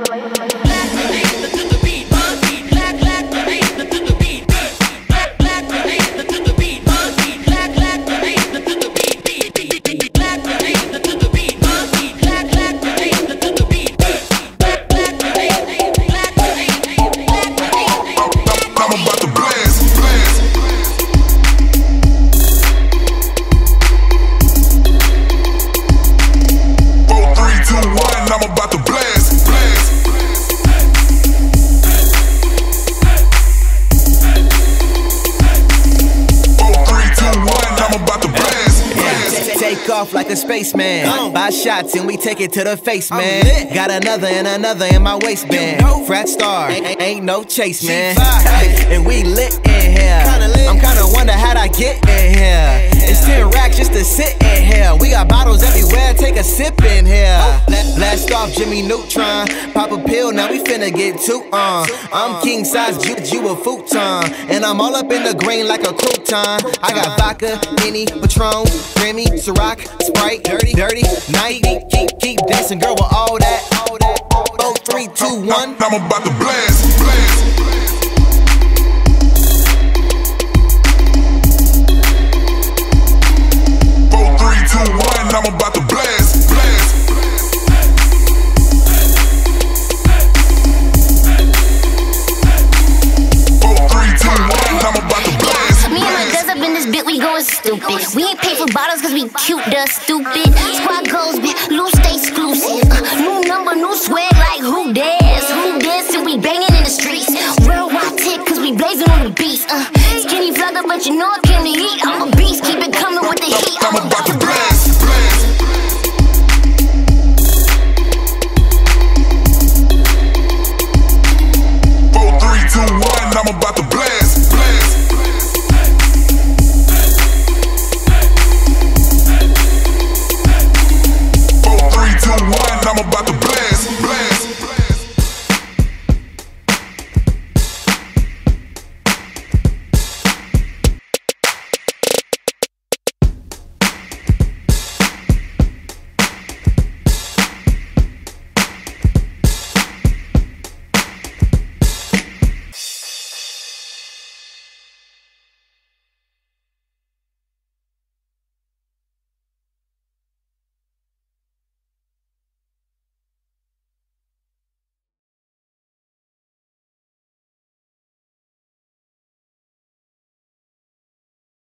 I'm off like a spaceman. Buy shots and we take it to the face, man. Got another and another in my waistband. Frat star, ain't, ain't no chase, man. And we lit in here. I'm kinda wonder how'd I get in here. It's 10 racks just to sit in here. We got bottles everywhere, take a sip in here. La- Last off Jimmy Neutron. Pop a pill, now we finna get two on. I'm king size, you, you a futon. And I'm all up in the green like a crouton. I got vodka, mini, Patron, Remy, Ciroc, Sprite, dirty, dirty, night. Keep, keep, keep dancing, girl, with all that, all that. Oh, three, two, one. I'm about to blast, blast. stupid. We ain't pay for bottles cause we cute, the stupid. Squad goes big, loose, stay exclusive. Uh, new number, new swag, like who dares? Who dares? And we banging in the streets. Worldwide tip cause we blazing on the beats. Uh, skinny vlogger, but you know it.